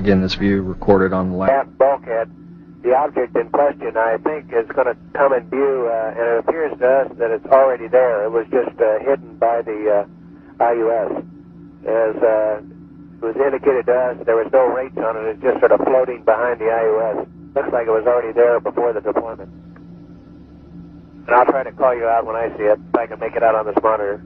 Again, this view recorded on the left. bulkhead. The object in question, I think, is going to come in view, uh, and it appears to us that it's already there. It was just uh, hidden by the uh, IUS. As uh, was indicated to us, there was no rates on it. It's just sort of floating behind the IUS. Looks like it was already there before the deployment. And I'll try to call you out when I see it, if I can make it out on this monitor.